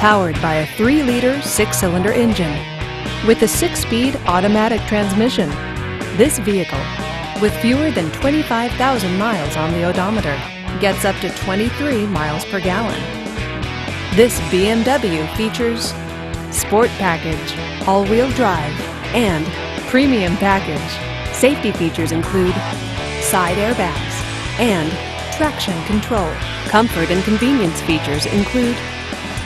Powered by a 3-liter six-cylinder engine with a six-speed automatic transmission. This vehicle, with fewer than 25,000 miles on the odometer, gets up to 23 miles per gallon. This BMW features Sport Package, all-wheel drive, and Premium Package. Safety features include side airbags and traction control. Comfort and convenience features include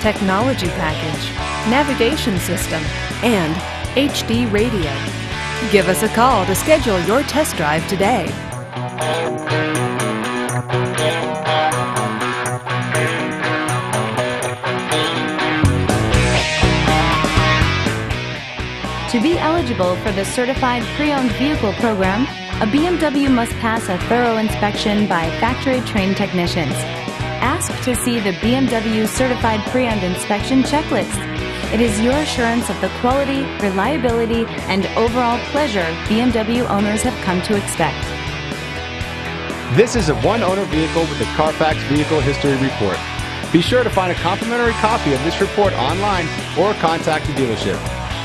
technology package, navigation system, and HD radio. Give us a call to schedule your test drive today. To be eligible for the Certified Pre-Owned Vehicle Program, a BMW must pass a thorough inspection by factory-trained technicians. Ask to see the BMW Certified Pre-Owned Inspection Checklist. It is your assurance of the quality, reliability, and overall pleasure BMW owners have come to expect. This is a one-owner vehicle with a Carfax Vehicle History Report. Be sure to find a complimentary copy of this report online or contact the dealership.